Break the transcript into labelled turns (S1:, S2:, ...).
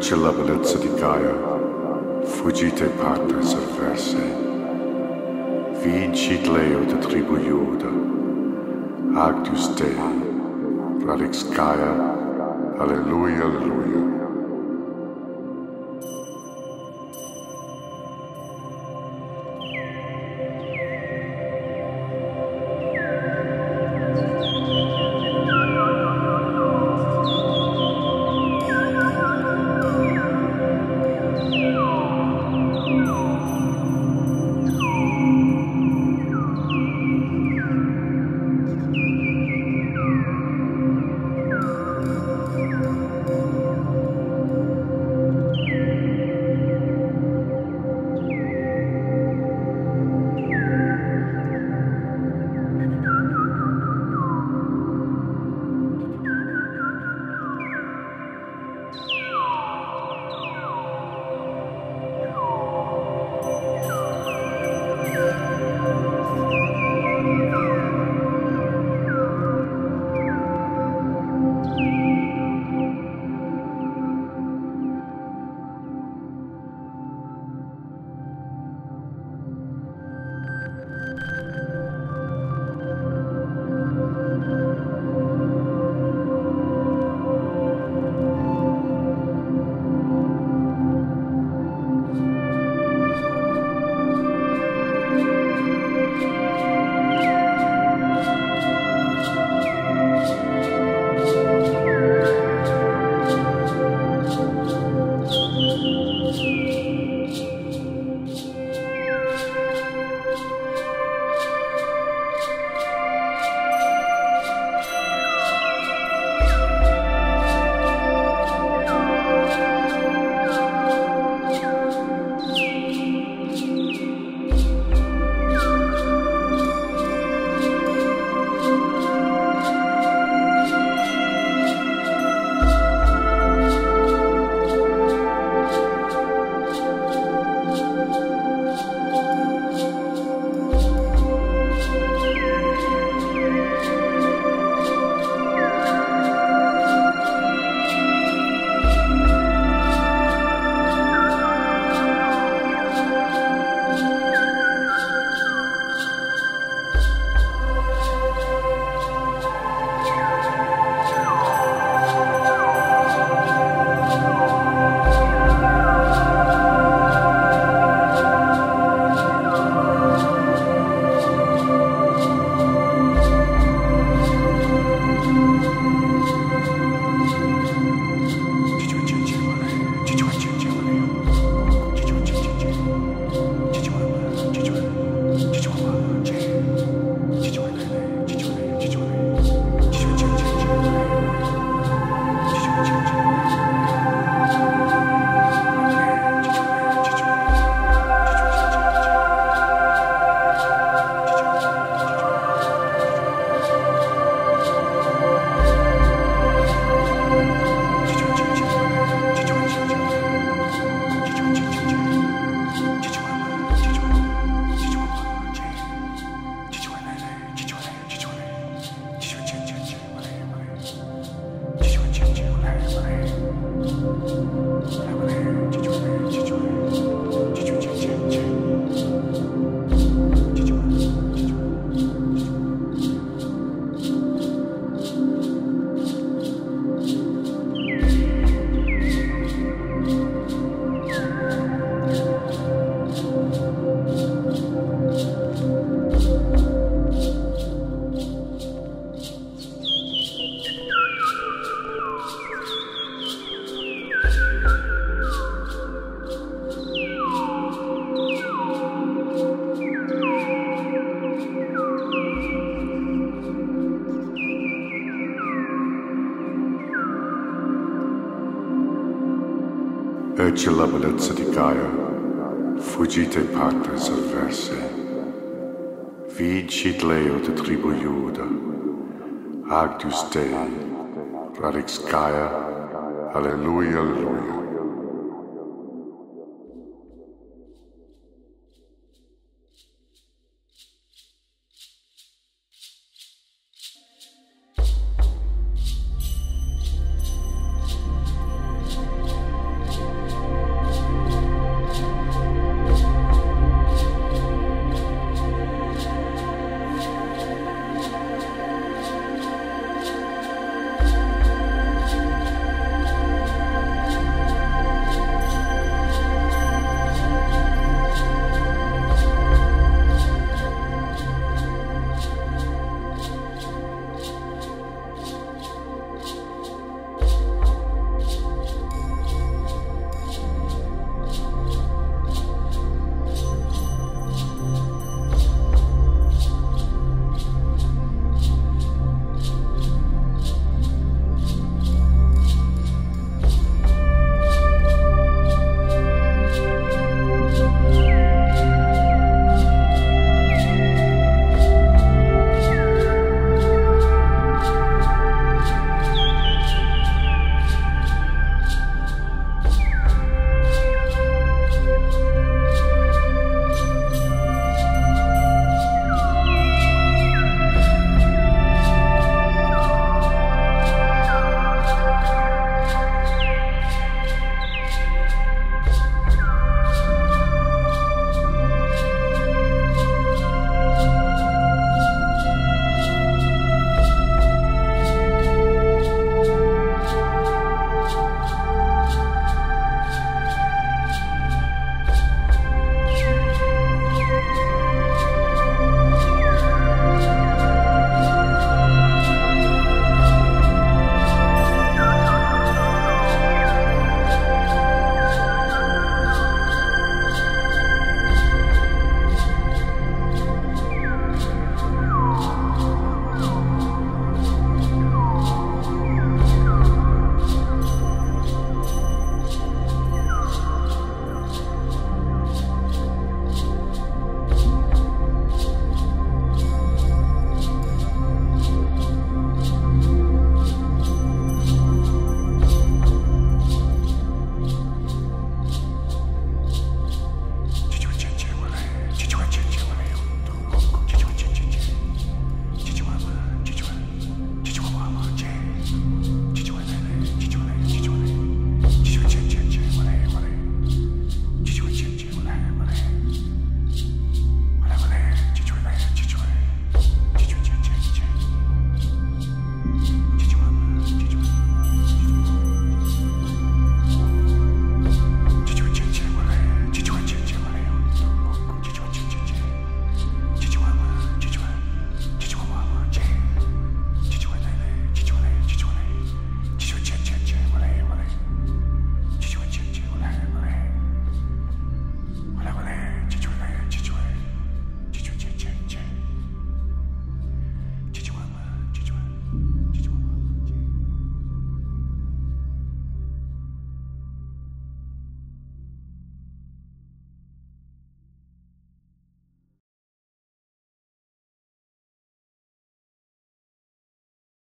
S1: Ecce la bellezza di Gaia, fuggite parte serverse. Vincit leo de tribu Iuda, Actus Dei, radix Gaia, Alleluia, Alleluia. Ecce la bellezza di Gaia, fuggite parte serverse. Vincit leo de tribu Iuda, Actus Dei, radix Gaia, Alleluia, Alleluia.